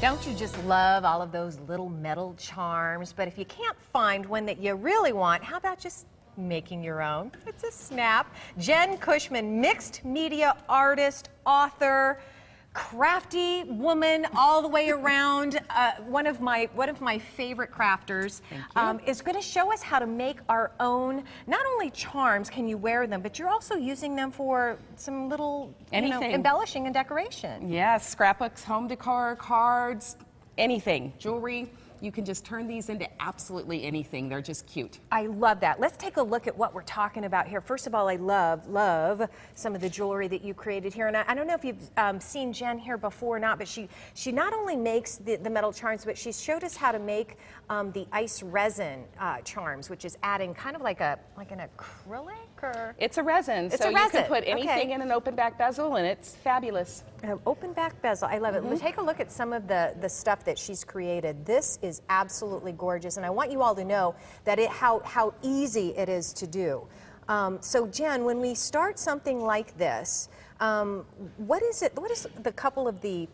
Don't you just love all of those little metal charms? But if you can't find one that you really want, how about just making your own? It's a snap. Jen Cushman, mixed media artist, author, crafty woman all the way around. Uh, one of my one of my favorite crafters um, is going to show us how to make our own. Not only charms can you wear them, but you're also using them for some little you know, embellishing and decoration. Yes, scrapbooks, home decor, cards, anything, jewelry. You can just turn these into absolutely anything. They're just cute. I love that. Let's take a look at what we're talking about here. First of all, I love, love some of the jewelry that you created here. And I, I don't know if you've um, seen Jen here before or not, but she, she not only makes the, the metal charms, but she showed us how to make um, the ice resin uh, charms, which is adding kind of like a like an acrylic or It's a resin, It's so a you resin, can put okay. anything in an open back bezel and it's fabulous. Um, open back bezel. I love Mm-hmm. it. Take a look at some of the, the stuff that she's created. This is absolutely gorgeous, and I want you all to know that it how, how easy it is to do. Um, so, Jen, when we start something like this, um, what is it? What is the couple of the,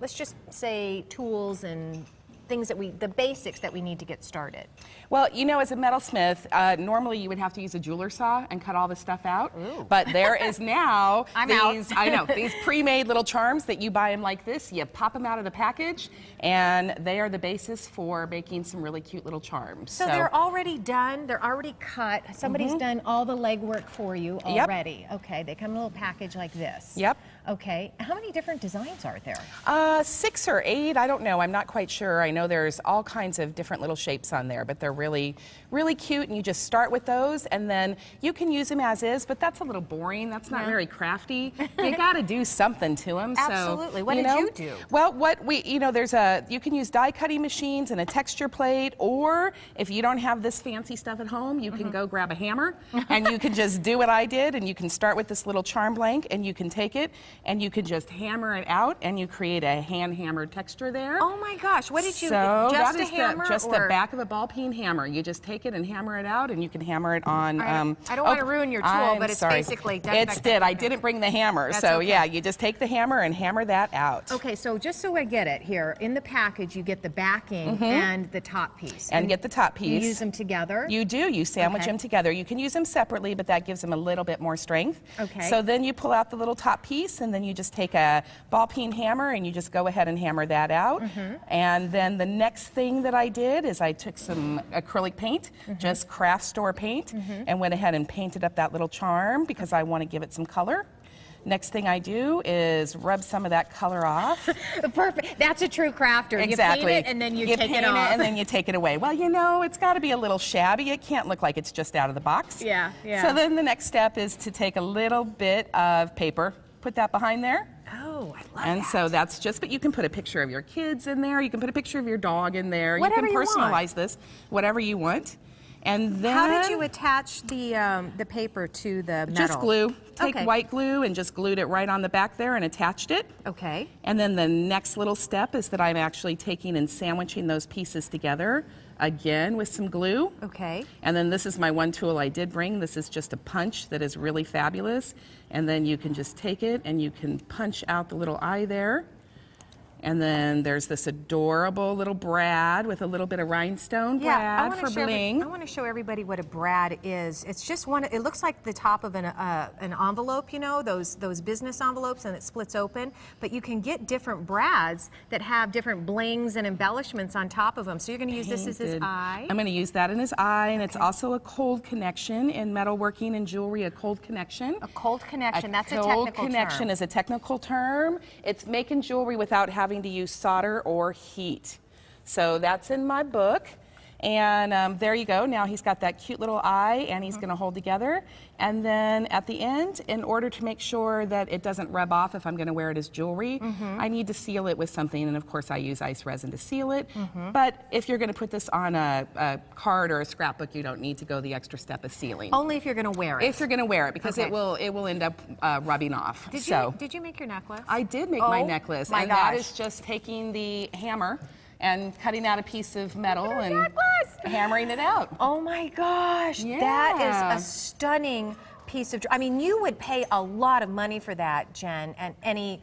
let's just say, tools and things that we, the basics that we need to get started? Well, you know, as a metalsmith, uh, normally you would have to use a jeweler saw and cut all the stuff out. Ooh. But there is now these, I know, these pre-made little charms that you buy them like this. You pop them out of the package, and they are the basis for making some really cute little charms. So, they're already done. They're already cut. Somebody's done all the legwork for you Mm-hmm. Yep. already. Okay, they come in a little package like this. Yep. Okay. How many different designs are there? Uh, six or eight, I don't know. I'm not quite sure. I know there's all kinds of different little shapes on there, but they're really, really cute. And you just start with those, and then you can use them as is. But that's a little boring. That's not Yeah. very crafty. you got to do something to them. Absolutely. So, What you did know? you do? Well, what we, you know, there's a you can use die cutting machines and a texture plate, or if you don't have this fancy stuff at home, you Mm-hmm. can go grab a hammer and you can just do what I did, and you can start with this little charm blank, and you can take it and you can just hammer it out, and you create a hand hammered texture there. Oh my gosh! What did you? So just that a is the- hammer just or? the back of a ball peen hammer. You just take it and hammer it out, and you can hammer it on. I- um, I don't wanna ruin your tool, I'm but it's sorry. basically It's did. I didn't bring the hammer, That's so okay. yeah, you just take the hammer and hammer that out. Okay, so just so I get it here, in the package you get the backing and the top piece. And get the top piece. You use them together. You do. You sandwich Okay. them together. You can use them separately, but that gives them a little bit more strength. Okay. So then you pull out the little top piece, and then you just take a ball peen hammer and you just go ahead and hammer that out. Mm-hmm. And then the next thing that I did is I took some acrylic paint, Mm-hmm. just craft store paint, and went ahead and painted up that little charm because I want to give it some color. Next thing I do is rub some of that color off. Perfect. That's a true crafter. Exactly. You paint it and then you, take paint it off. and then you take it away. Well, you know, it's got to be a little shabby. It can't look like it's just out of the box. Yeah, yeah. So then the next step is to take a little bit of paper, put that behind there. oh, I love it. And that. so that's just, but you can put a picture of your kids in there. You can put a picture of your dog in there. Whatever you you can personalize this, whatever you want. And then How did you attach the um, the paper to the metal? just glue. Take Okay. white glue and just glued it right on the back there and attached it. Okay. And then the next little step is that I'm actually taking and sandwiching those pieces together again with some glue. Okay. And then this is my one tool I did bring. This is just a punch that is really fabulous. And then you can just take it and you can punch out the little eye there. And then there's this adorable little brad with a little bit of rhinestone Yeah, I brad want for to show. every- bling. I want to show everybody what a brad is. It's just one. It looks like the top of an uh, an envelope, you know, those those business envelopes, and it splits open. But you can get different brads that have different blings and embellishments on top of them. So you're going to use this as his eye. I'm going to use that in his eye, and it's also a cold connection in metalworking and jewelry. A cold connection. A cold connection. That's a cold technical connection is a technical term. It's making jewelry without having to use solder or heat. So that's in my book. And um, there you go. Now he's got that cute little eye, and he's going to hold together. And then at the end, in order to make sure that it doesn't rub off if I'm going to wear it as jewelry, I need to seal it with something. And of course, I use ice resin to seal it. But if you're going to put this on a, a card or a scrapbook, you don't need to go the extra step of sealing. Only if you're going to wear it. If you're going to wear it, because Okay. it will it will end up uh, rubbing off. did so you did you make your necklace? I did make my Oh, necklace, my and that gosh. is just taking the hammer and cutting out a piece of metal and necklace. hammering it out. Oh my gosh, that Yeah. is a stunning piece of. I mean, you would pay a lot of money for that, Jen, and any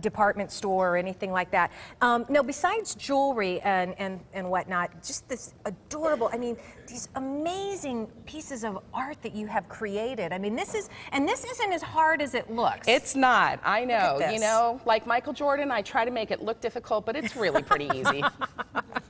department store or anything like that. Um, now, besides jewelry and, and, and whatnot, just this adorable, I mean, these amazing pieces of art that you have created. I mean, this is, and this isn't as hard as it looks. It's not. I know. You know, like Michael Jordan, I try to make it look difficult, but it's really pretty easy.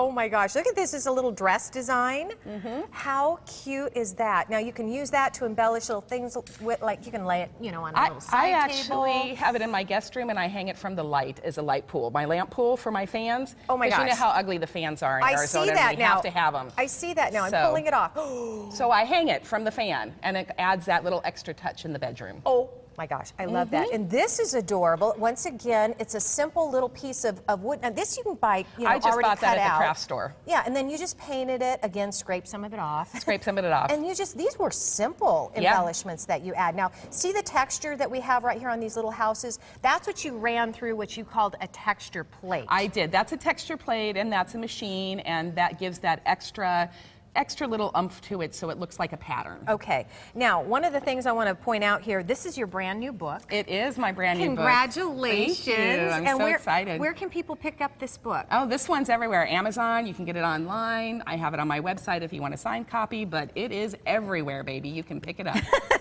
Oh my gosh, look at this. It's a little dress design. Mm-hmm. How cute is that? Now you can use that to embellish little things with, like you can lay it, you know, on a I, little side I actually table. have it in my guest room and I hang it from the light as a light pool, my lamp pool for my fans. Oh my 'Cause you know how ugly the fans are in I Arizona. see that we now. have to have them. I see that now. I'm pulling it off. So I hang it from the fan and it adds that little extra touch in the bedroom. Oh my gosh, I love that. Mm-hmm. And this is adorable. Once again, it's a simple little piece of, of wood. Now this you can buy, you know, I just already bought that at the craft store. Yeah, and then you just painted it. Again, scrape some of it off. Scrape some of it off. And you just, these were simple Yeah. embellishments that you add. Now, see the texture that we have right here on these little houses? That's what you ran through what you called a texture plate. I did. That's a texture plate and that's a machine and that gives that extra extra little umph to it so it looks like a pattern. okay. Now, one of the things I want to point out here, this is your brand new book. It is my brand new book. Congratulations. I'm and so where, excited. Where can people pick up this book? Oh, this one's everywhere. Amazon, you can get it online. I have it on my website if you want a signed copy, but it is everywhere, baby. You can pick it up.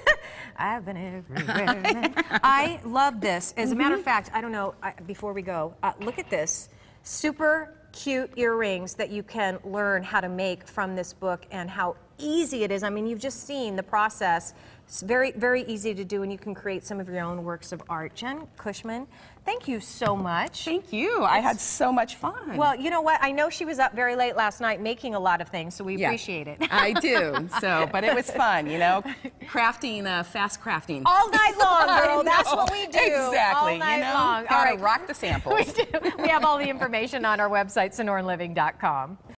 I've been everywhere. I love this. As a matter Mm-hmm. of fact, I don't know, I, before we go, uh, look at this. Super cute earrings that you can learn how to make from this book and how easy it is. I mean, you've just seen the process. It's very, very easy to do, and you can create some of your own works of art. Jen Cushman, thank you so much. Thank you. I had so much fun. Well, you know what? I know she was up very late last night making a lot of things, so we Yeah. appreciate it. I do. So, but it was fun, you know, crafting, uh, fast crafting. All night long, girl. That's what we do. Exactly. All night you know, long. Gotta rock the samples. We do. We have all the information on our website, sonoranliving.com.